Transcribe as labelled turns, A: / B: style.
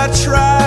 A: I try